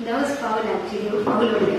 That was foul actually. Foul only.